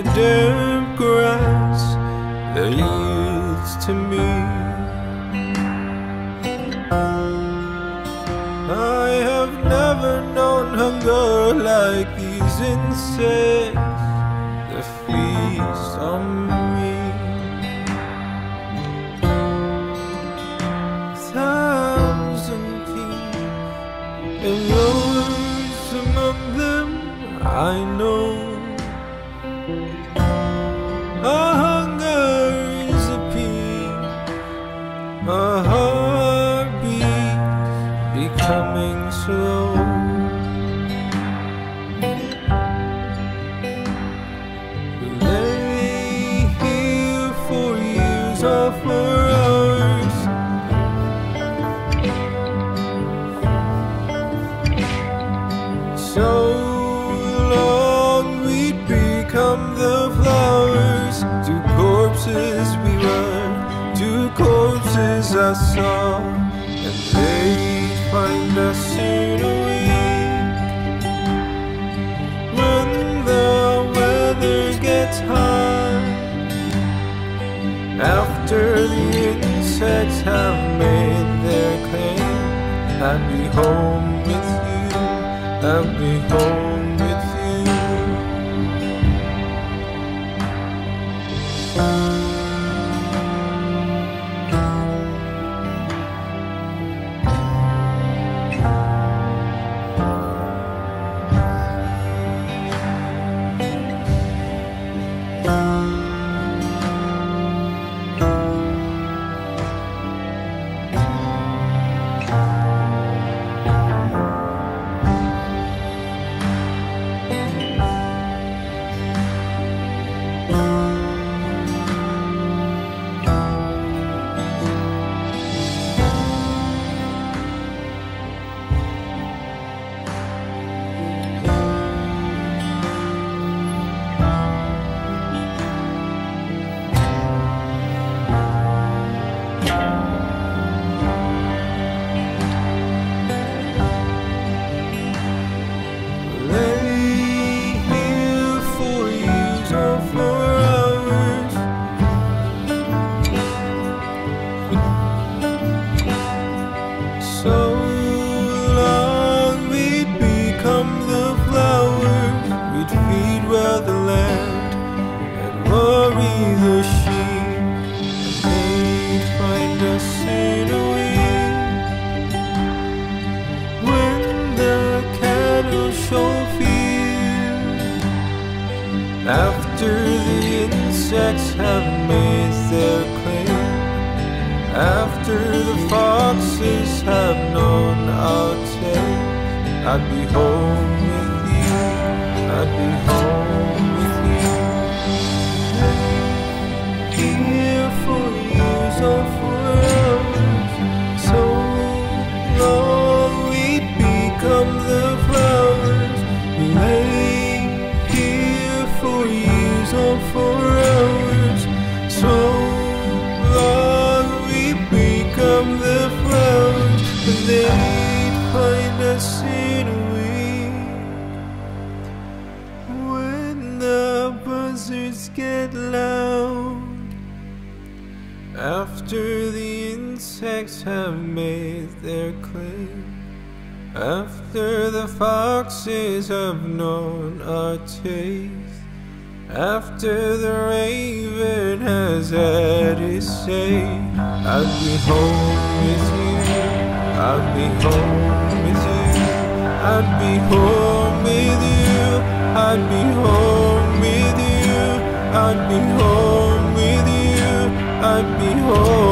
of grass that yields to me. I have never known hunger like these insects that feast on me. I saw, and they'd find us in a week. When the weather gets hot, after the insects have made their claim, I'll be home with you. I'll be home after the insects have made their claim, after the foxes have known our tale, I'd be home with you. I'd be home with you. Here for years or get loud. After the insects have made their claim, after the foxes have known our taste. After the raven has had his say, I'll be home with you. I'll be home with you. I'd be home with you. I'd be home with you. I'd be home with you. I'd be home.